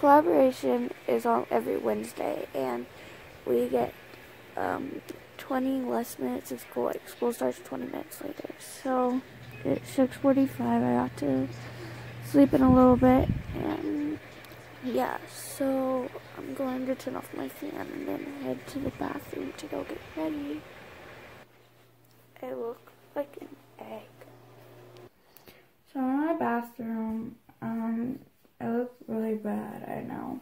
Collaboration is on every Wednesday, and we get um, 20 less minutes of school. Like school starts 20 minutes later. So it's 6:45. I got to sleep in a little bit, and yeah. So I'm going to turn off my fan and then head to the bathroom to go get ready. I look like an egg. So I'm in my bathroom, um, I look really bad. I know.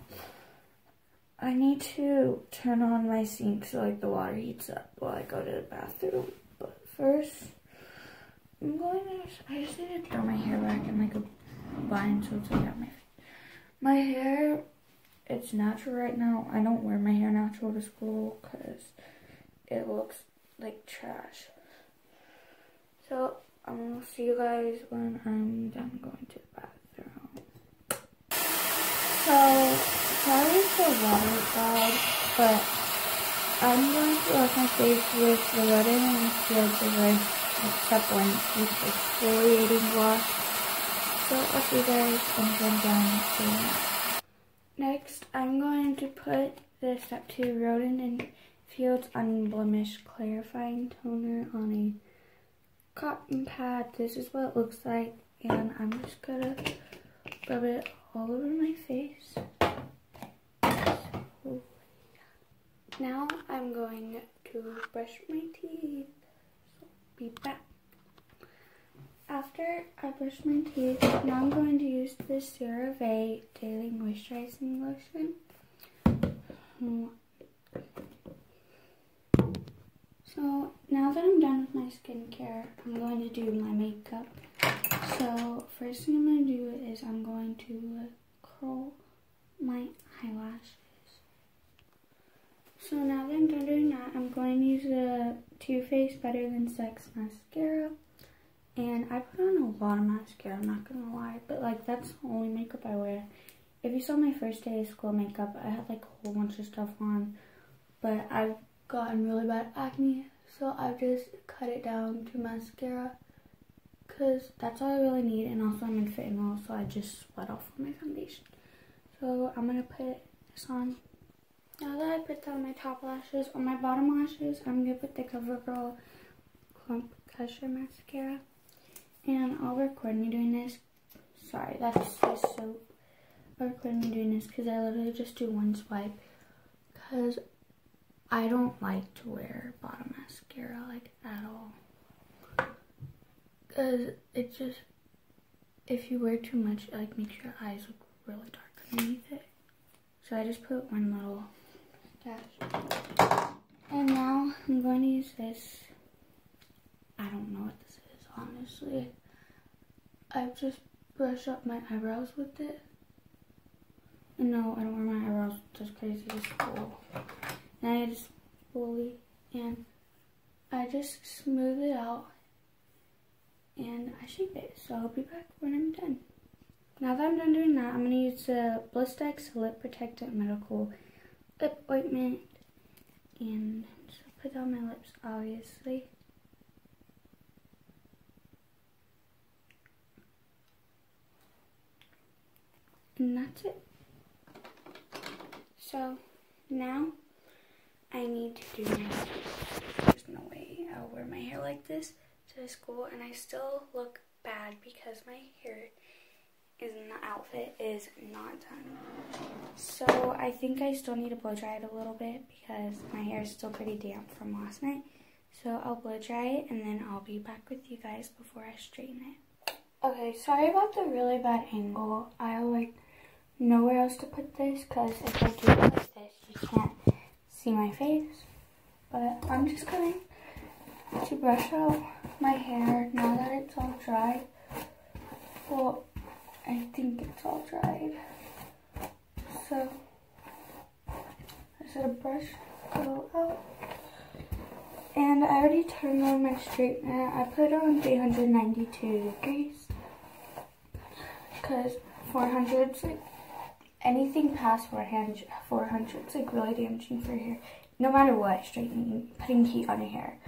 I need to turn on my sink so like the water heats up while I go to the bathroom. But first, I'm going to, I just need to throw my hair back in like a bun so it's like out my My hair, it's natural right now. I don't wear my hair natural to school because it looks like trash. So, I'm to see you guys when I'm done going to the bathroom. So, Sorry for water cloud, but I'm going to wash my face with the Rodan and Field Device Step 1 with exfoliating wash. So I'll see you guys when I'm done doing that. Next, I'm going to put the Step 2 Rodan and Fields Unblemished Clarifying Toner on a cotton pad. This is what it looks like, and I'm just gonna rub it all over my face. Now I'm going to brush my teeth. So be back. After I brush my teeth, now I'm going to use this CeraVe Daily Moisturizing Lotion. So now that I'm done with my skincare, I'm going to do my makeup. So first thing I'm going to do is I'm going to curl my eyelashes. so now that I'm done doing that, I'm going to use the Too Faced Better Than Sex mascara. And I put on a lot of mascara, I'm not going to lie. But like, that's the only makeup I wear. If you saw my first day of school makeup, I had like a whole bunch of stuff on. But I've gotten really bad acne, so I've just cut it down to mascara. Because that's all I really need. And also I'm in fit and so I just sweat off my foundation. So I'm going to put this on now that I put down my top lashes, on my bottom lashes, I'm going to put the CoverGirl Clump Crusher Mascara. And I'll record me doing this. Sorry, that's just so... I'll record me doing this because I literally just do one swipe. Because I don't like to wear bottom mascara, like, at all. Because it just... If you wear too much, it, like, makes your eyes look really dark underneath it. So I just put one little dash. and now I'm going to use this. I don't know what this is, honestly. I've just brushed up my eyebrows with it. And no, I don't wear my eyebrows just crazy to school. And I just fully and I just smooth it out and I shape it. So I'll be back when I'm done. Now that I'm done doing that, I'm going to use the Blistex Lip Protectant Medical lip ointment and just put on my lips obviously. And that's it. So now I need to do my hair. There's no way I'll wear my hair like this to school and I still look bad because my hair is in the outfit is not done. So I think I still need to blow dry it a little bit because my hair is still pretty damp from last night. So I'll blow dry it and then I'll be back with you guys before I straighten it. Okay, sorry about the really bad angle. I like nowhere else to put this because if I do like this, you can't see my face. But I'm just going to brush out my hair now that it's all dry. Well, I think it's all dried. So I set a brush go out. And I already turned on my straightener. I put on 392 degrees. Because 400 is like, anything past 400 is like really damaging for your hair. No matter what, straightening, putting heat on your hair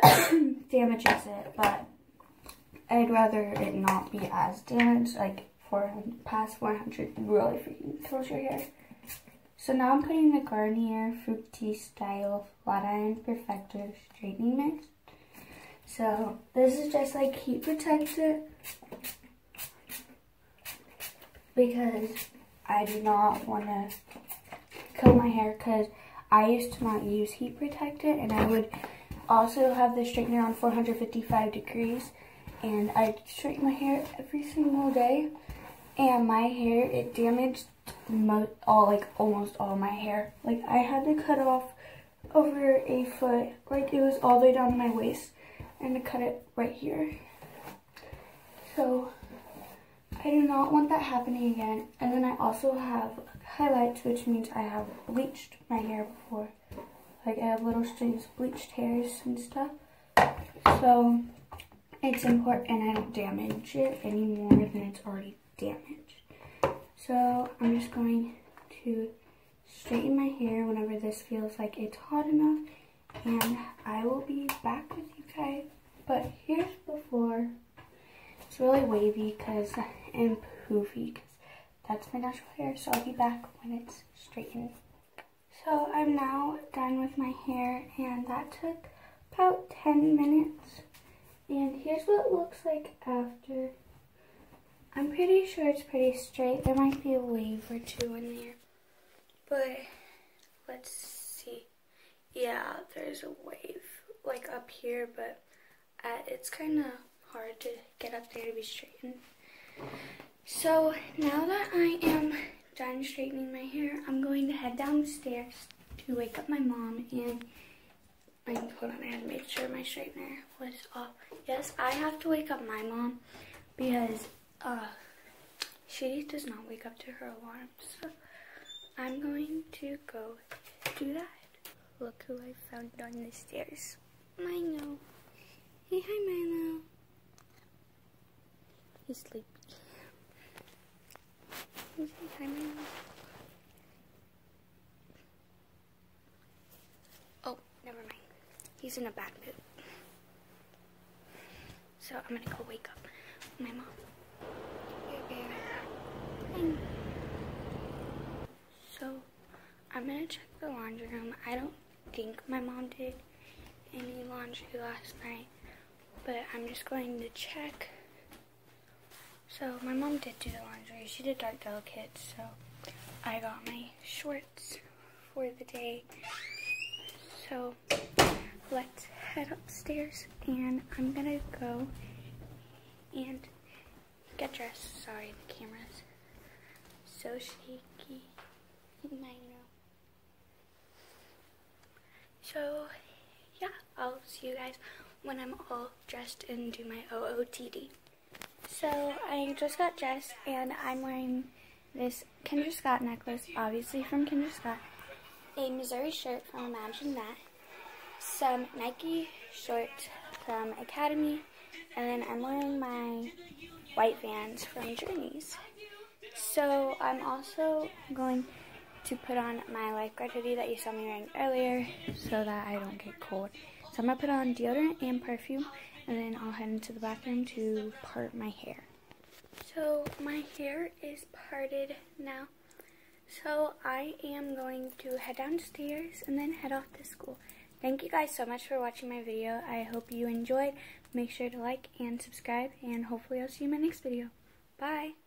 damages it. But I'd rather it not be as damaged. Like, 400, past 400 really freaking throws your hair. So now I'm putting the Garnier Fructis Style Flat Iron Perfector Straightening Mix. So this is just like heat protectant because I do not want to kill my hair because I used to not use heat protectant and I would also have the straightener on 455 degrees and I straighten my hair every single day. And my hair it damaged all like almost all my hair. Like I had to cut off over a foot like it was all the way down to my waist and to cut it right here. So I do not want that happening again. And then I also have highlights which means I have bleached my hair before like I have little strings of bleached hairs and stuff so it's important and I don't damage it any more than it's already damaged. So I'm just going to straighten my hair whenever this feels like it's hot enough and I will be back with you guys. But here's before. It's really wavy because and poofy because that's my natural hair. So I'll be back when it's straightened. So I'm now done with my hair and that took about 10 minutes. And here's what it looks like after. I'm pretty sure it's pretty straight. There might be a wave or two in there. But let's see. Yeah, there's a wave like up here, but uh, it's kind of hard to get up there to be straightened. So now that I am done straightening my hair, I'm going to head downstairs to wake up my mom and I hold on, I had to make sure my straightener was off. Yes, I have to wake up my mom because uh, she does not wake up to her alarm. So I'm going to go do that. Look who I found on the stairs. Milo. Hey, hi, Milo. He's Say hi, Milo. He's in a bad mood. So I'm gonna go wake up my mom. So I'm gonna check the laundry room. I don't think my mom did any laundry last night, but I'm just going to check. So my mom did do the laundry. She did dark delicate, so I got my shorts for the day. So let's head upstairs and I'm gonna go and get dressed. Sorry, the camera's so shaky. I know. So, yeah, I'll see you guys when I'm all dressed and do my OOTD. So, I just got dressed and I'm wearing this Kendra Scott necklace, obviously from Kendra Scott, a Missouri shirt from Imagine That, some Nike shorts from Academy, and then I'm wearing my white Vans from Journeys. So I'm also going to put on my lifeguard hoodie that you saw me wearing earlier so that I don't get cold. So I'm going to put on deodorant and perfume and then I'll head into the bathroom to part my hair. So my hair is parted now. So I am going to head downstairs and then head off to school. Thank you guys so much for watching my video. I hope you enjoyed. Make sure to like and subscribe, and hopefully I'll see you in my next video. Bye!